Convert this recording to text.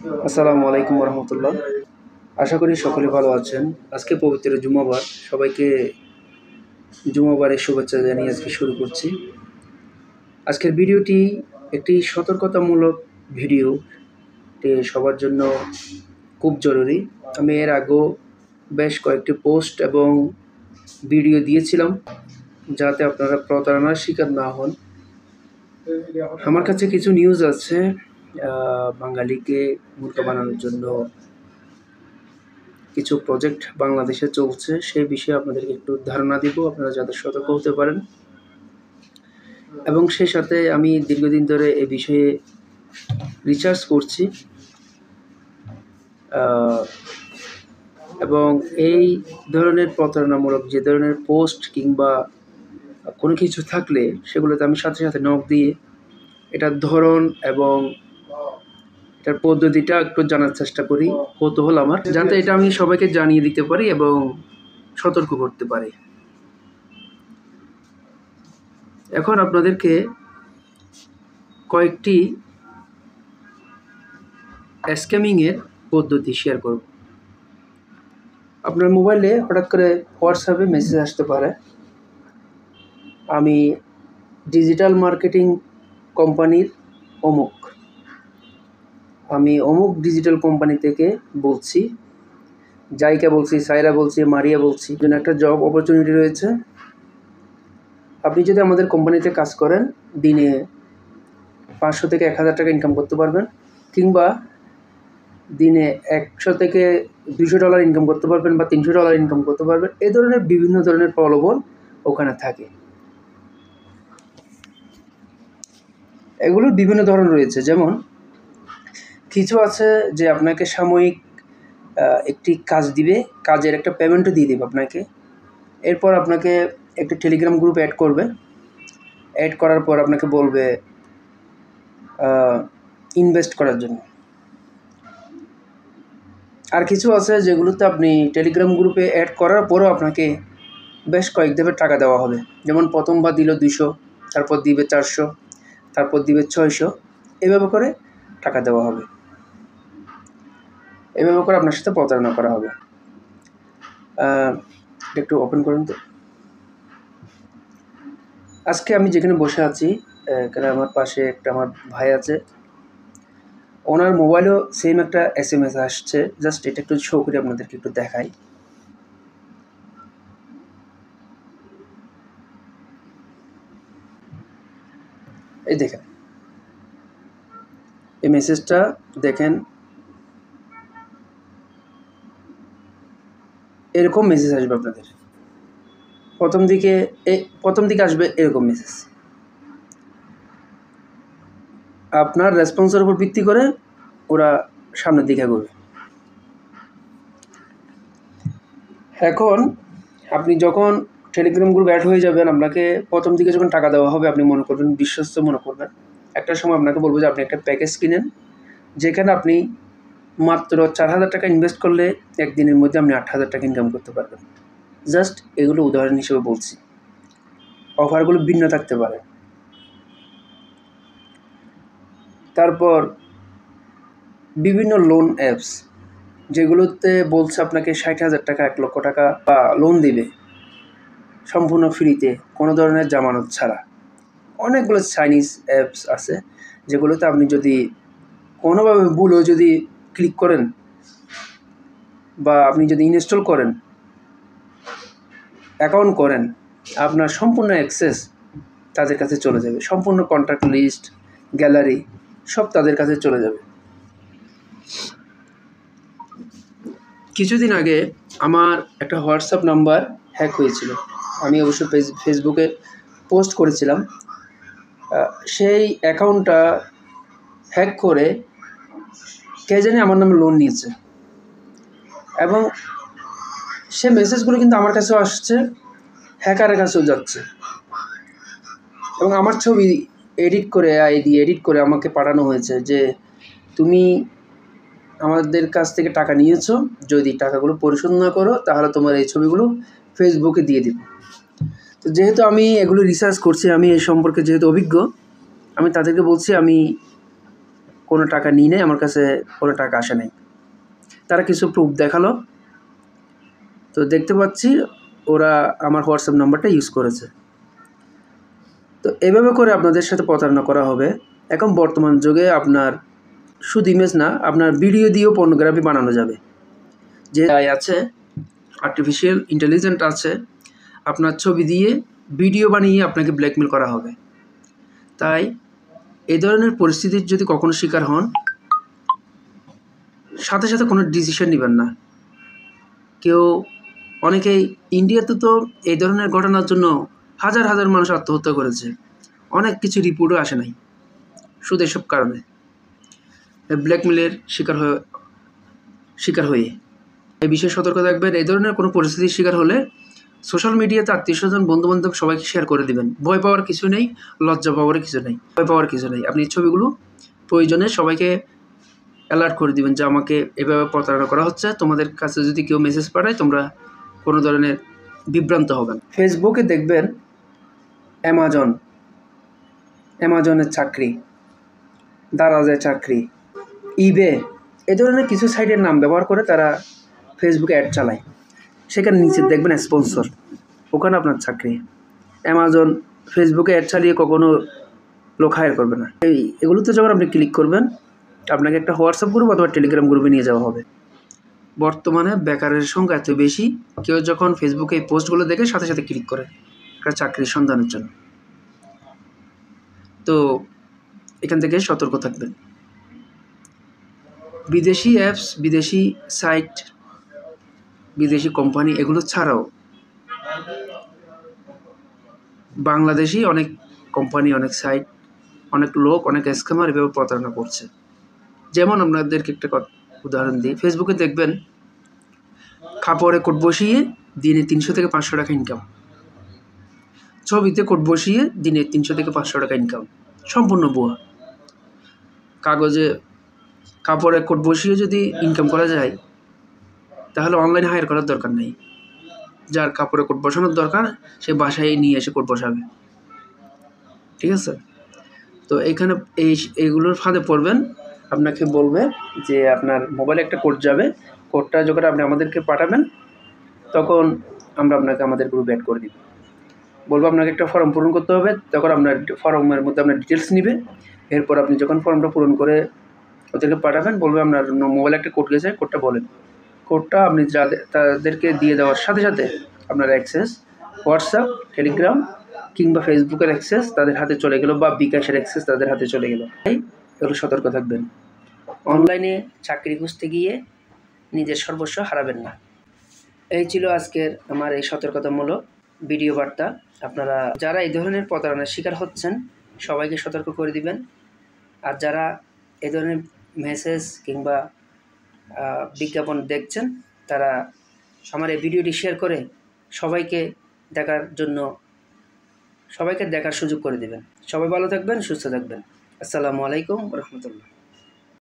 আসসালামু আলাইকুম রহমতুল্লাহ আশা করি সকলে ভালো আছেন। আজকে পবিত্র জুমাবার। সবাইকে জুমাবারের শুভেচ্ছা জানিয়ে আজকে শুরু করছি। আজকের ভিডিওটি একটি সতর্কতামূলক ভিডিও। সবার জন্য খুব জরুরি। আমি এর আগেও বেশ কয়েকটি পোস্ট এবং ভিডিও দিয়েছিলাম, যাতে আপনারা প্রতারণার শিকার না হন। আমার কাছে কিছু নিউজ আছে। বাঙালিকে মূর্খ বানানোর জন্য কিছু প্রজেক্ট বাংলাদেশে চলছে, সেই বিষয়ে আপনাদেরকে একটু ধারণা দিব, আপনারা যাতে সতর্ক হতে পারেন। এবং সেই সাথে আমি দীর্ঘদিন ধরে এ বিষয়ে রিসার্চ করছি। এবং এই ধরনের প্রতারণামূলক যে ধরনের পোস্ট কিংবা কোনো কিছু থাকলে সেগুলোতে আমি সাথে সাথে নখ দিয়ে এটার ধরন এবং এটার পদ্ধতিটা একটু জানার চেষ্টা করি। কৌতূহল আমার। যাতে এটা আমি সবাইকে জানিয়ে দিতে পারি এবং সতর্ক করতে পারি। এখন আপনাদেরকে কয়েকটি স্ক্যামিংয়ের পদ্ধতি শেয়ার করব। আপনার মোবাইলে হঠাৎ করে হোয়াটসঅ্যাপে মেসেজ আসতে পারে। আমি ডিজিটাল মার্কেটিং কোম্পানির অমুক। আমি অমুক ডিজিটাল কোম্পানি থেকে বলছি, জাইকা বলছি, সাইরা বলছি, মারিয়া বলছি জন্য একটা জব অপরচুনিটি রয়েছে। আপনি যদি আমাদের কোম্পানিতে কাজ করেন, দিনে পাঁচশো থেকে এক হাজার টাকা ইনকাম করতে পারবেন, কিংবা দিনে একশো থেকে দুশো ডলার ইনকাম করতে পারবেন বা তিনশো ডলার ইনকাম করতে পারবেন, এ ধরনের বিভিন্ন ধরনের প্রলোভন ওখানে থাকে। এগুলোর বিভিন্ন ধরন রয়েছে, যেমন কিছু আছে যে আপনাকে সাময়িক একটি কাজ দিবে, কাজের একটা পেমেন্টও দিয়ে দেবে আপনাকে। এরপর আপনাকে একটা টেলিগ্রাম গ্রুপ অ্যাড করবে। অ্যাড করার পর আপনাকে বলবে ইনভেস্ট করার জন্য। আর কিছু আছে যেগুলোতে আপনি টেলিগ্রাম গ্রুপে অ্যাড করার পরও আপনাকে বেশ কয়েক ধাপে টাকা দেওয়া হবে। যেমন প্রথমবার দিল দুশো তারপর দিবে চারশো, তারপর দিবে ছয়শো, এভাবে করে টাকা দেওয়া হবে। এভাবে করে আপনার সাথে প্রতারণা করা হবে। একটু ওপেন করুন তো। আজকে আমি যেখানে বসে আছি, এখানে আমার পাশে একটা আমার ভাই আছে। ওনার মোবাইলেও সেম একটা এস এম এস আসছে। জাস্ট এটা একটু শো করে আপনাদেরকে একটু দেখাই। এই দেখেন। এই মেসেজটা দেখেন এরকম মেসেজ আসবে আপনাদের। প্রথম দিকে প্রথম দিকে আসবে এরকম মেসেজ আপনার রেসপন্সের উপর ভিত্তি করে ওরা সামনের দিকে এগোবে। এখন আপনি যখন টেলিগ্রাম গ্রুপ অ্যাড হয়ে যাবেন, আপনাকে প্রথম দিকে যখন টাকা দেওয়া হবে, আপনি মনে করবেন, বিশ্বস্ত মনে করবেন। একটা সময় আপনাকে বলব যে, আপনি একটা প্যাকেজ কিনেন, যেখানে আপনি মাত্র চার হাজার টাকা ইনভেস্ট করলে একদিনের মধ্যে আপনি আট হাজার টাকা ইনকাম করতে পারবেন। জাস্ট এগুলো উদাহরণ হিসেবে বলছি। অফারগুলো ভিন্ন থাকতে পারে। তারপর বিভিন্ন লোন অ্যাপস যেগুলোতে বলছে আপনাকে ষাট হাজার টাকা, এক লক্ষ টাকা বা লোন দিবে। সম্পূর্ণ ফ্রিতে কোনো ধরনের জামানত ছাড়া। অনেকগুলো চাইনিজ অ্যাপস আছে, যেগুলোতে আপনি যদি কোনোভাবে ভুলও যদি ক্লিক করেন বা আপনি যদি ইনস্টল করেন অ্যাকাউন্ট করেন, আপনার সম্পূর্ণ অ্যাক্সেস তাদের কাছে চলে যাবে। সম্পূর্ণ কন্ট্যাক্ট লিস্ট গ্যালারি সব তাদের কাছে চলে যাবে। কিছুদিন আগে আমার একটা হোয়াটসঅ্যাপ নাম্বার হ্যাক হয়েছিল। আমি অবশ্য ফেস- ফেসবুকে পোস্ট করেছিলাম। সেই অ্যাকাউন্টটা হ্যাক করে কে জানি আমার নামে লোন নিয়েছে। এবং সে মেসেজগুলো কিন্তু আমার কাছেও আসছে হ্যাকারের কাছেও যাচ্ছে। এবং আমার ছবি এডিট করে আইডি এডিট করে আমাকে পাঠানো হয়েছে যে, তুমি আমাদের কাছ থেকে টাকা নিয়েছো, যদি টাকাগুলো পরিশোধ না করো, তাহলে তোমার এই ছবিগুলো ফেসবুকে দিয়ে দিব। তো যেহেতু আমি এগুলো রিসার্চ করছি, আমি এই সম্পর্কে যেহেতু অভিজ্ঞ, আমি তাদেরকে বলছি, আমি কোনো টাকা নিয়ে নেই আমার কাছে কোনো টাকা আসে নাই। তারা কিছু প্রুফ দেখাল। তো দেখতে পাচ্ছি ওরা আমার হোয়াটসঅ্যাপ নাম্বারটা ইউজ করেছে। তো এভাবে করে আপনাদের সাথে প্রতারণা করা হবে। এখন বর্তমান যুগে আপনার শুধু ইমেজ না, আপনার ভিডিও দিয়েও পর্নোগ্রাফি বানানো যাবে। যে AI আছে আর্টিফিশিয়াল ইন্টেলিজেন্ট আছে, আপনার ছবি দিয়ে ভিডিও বানিয়ে আপনাকে ব্ল্যাকমেল করা হবে। তাই এই ধরনের পরিস্থিতির যদি কখনো শিকার হন, সাথে সাথে কোনো ডিসিশন নেবেন না। কেউ অনেকেই, ইন্ডিয়াতে তো এই ধরনের ঘটনার জন্য হাজার হাজার মানুষ আত্মহত্যা করেছে। অনেক কিছু রিপোর্টও আসে নাই, শুধু এসব কারণে। ব্ল্যাকমেলের শিকার হয়ে শিকার হয়ে। এই বিষয়ে সতর্ক থাকবেন, এই ধরনের কোনো পরিস্থিতির শিকার হলে সোশ্যাল মিডিয়াতে আত্মীয় স্বজন বন্ধু বান্ধব সবাইকে শেয়ার করে দিবেন। ভয় পাওয়ার কিছু নেই, লজ্জা পাওয়ার কিছু নেই, ভয় পাওয়ার কিছু নেই। আপনি ছবিগুলো প্রয়োজনে সবাইকে অ্যালার্ট করে দিবেন যে আমাকে এভাবে প্রতারণা করা হচ্ছে। তোমাদের কাছে যদি কেউ মেসেজ পাঠায়, তোমরা কোনো ধরনের বিভ্রান্ত হবেন ফেসবুকে দেখবেন অ্যামাজন অ্যামাজনের চাকরি, দারাজের চাকরি ইবে এ ধরনের কিছু সাইটের নাম ব্যবহার করে তারা ফেসবুকে অ্যাড চালায়। সেখানে নিচে দেখবেন স্পন্সর ওখানে আপনার চাকরি। অ্যামাজন ফেসবুকে অ্যাড চালিয়ে কখনো লোক হায়ার করবে না। এই এগুলোতে যখন আপনি ক্লিক করবেন, আপনাকে একটা হোয়াটসঅ্যাপ গ্রুপ অথবা টেলিগ্রাম গ্রুপে নিয়ে যাওয়া হবে। বর্তমানে বেকারের সংখ্যা এত বেশি, কেউ যখন ফেসবুকে এই পোস্টগুলো দেখে সাথে সাথে ক্লিক করে, একটা চাকরির সন্ধানের জন্য। তো এখান থেকে সতর্ক থাকবেন। বিদেশি অ্যাপস বিদেশি সাইট বিদেশি কোম্পানি এগুলো ছাড়াও বাংলাদেশি অনেক কোম্পানি, অনেক সাইট অনেক লোক, অনেক স্ক্যামার এভাবে প্রতারণা করছে। যেমন আপনাদেরকে একটা উদাহরণ দিই। ফেসবুকে দেখবেন, কাপড়ে কোট বসিয়ে দিনে তিনশো থেকে পাঁচশো টাকা ইনকাম ছবিতে কোট বসিয়ে দিনে তিনশো থেকে পাঁচশো টাকা ইনকাম সম্পূর্ণ বুয়া কাগজে, কাপড়ে কোট বসিয়ে যদি ইনকাম করা যায় তাহলে অনলাইনে হায়ার করার দরকার নেই। যার কাপড়ে কোট বসানোর দরকার, সে বাসায় নিয়ে এসে কোট বসাবে। ঠিক আছে? তো এখানে এই এইগুলোর ফাঁদে পড়বেন। আপনাকে বলবে যে আপনার মোবাইলে একটা কোড যাবে। কোডটা যখন আপনি আমাদেরকে পাঠাবেন। তখন আমরা আপনাকে আমাদের গ্রুপে অ্যাড করে দিব। বলব আপনাকে একটা ফর্ম পূরণ করতে হবে। তখন আপনার ফর্মের মধ্যে আপনার ডিটেলস নিবে। এরপর আপনি যখন ফর্মটা পূরণ করে ওদেরকে পাঠাবেন, বলবে আপনার মোবাইলে একটা কোড গেছে কোডটা বলেন। কোডটা আপনি যাদের, তাদেরকে দিয়ে দেওয়ার সাথে সাথে আপনার অ্যাক্সেস হোয়াটসঅ্যাপ টেলিগ্রাম কিংবা ফেসবুকের অ্যাক্সেস তাদের হাতে চলে গেলো বা বিকাশের অ্যাক্সেস তাদের হাতে চলে গেলো। তাই এগুলো সতর্ক থাকবেন। অনলাইনে চাকরি খুঁজতে গিয়ে নিজের সর্বস্ব হারাবেন না। এই ছিল আজকের আমার এই সতর্কতামূলক ভিডিও বার্তা। আপনারা যারা এই ধরনের প্রতারণার শিকার হচ্ছেন, সবাইকে সতর্ক করে দিবেন। আর যারা এই ধরনের মেসেজ কিংবা বিজ্ঞাপন দেখছেন, তারা আমার এই ভিডিওটি শেয়ার করে সবাইকে দেখার জন্য, সবাইকে দেখার সুযোগ করে দেবেন। সবাই ভালো থাকবেন, সুস্থ থাকবেন। আসসালামু আলাইকুম রহমতুল্লাহ।